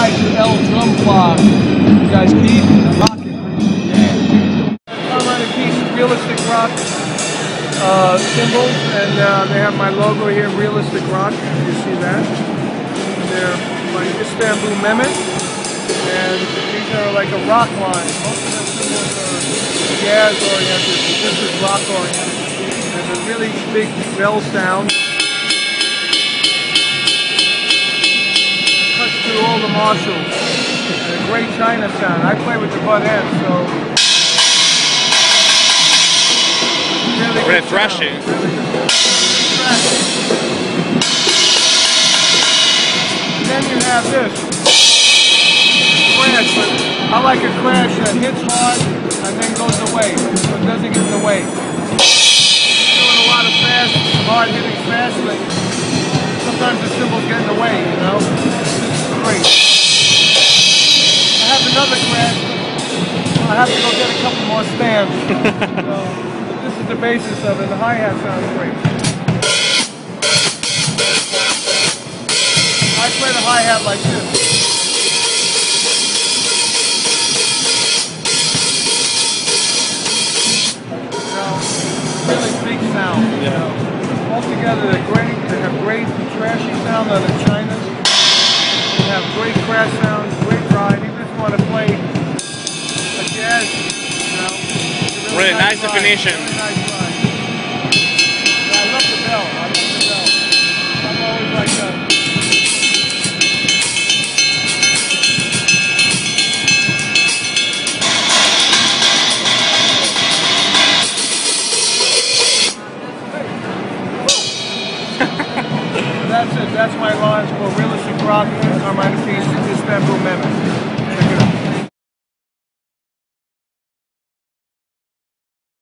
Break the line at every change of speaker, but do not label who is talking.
hi to El DrumBlog. You guys keep rocking. Yeah. Carmine Appice Realistic Rock uh, cymbals, and uh, they have my logo here, Realistic Rock. You see that? They're my Istanbul Mehmet, and these are like a rock line. Most of the cymbals are jazz oriented, this is rock oriented. There's a really big bell sound. Through all the And a great China sound. I play with the butt end, so really
Really
good
thrashing.
sound. Really good. Then you have this. Crash, but I like a crash that hits hard and then goes away. So it doesn't get in the way. Doing a lot of fast, hard hitting fast, but sometimes the cymbals get in the way, you know? I have another crash, I have to go get a couple more stands. so, this is the basis of it. The hi-hat sounds great. I play the hi-hat like this. You know, really big sound. You know, altogether they're great. They have great trashy sound on the Chinas. Have great crash sounds, great ride. Even if you want to play a jazz, you know, a
Really nice
ride.
definition.
That's it. That's my lines for Real realistic rock and Carmine Appice, Istanbul Mehmet.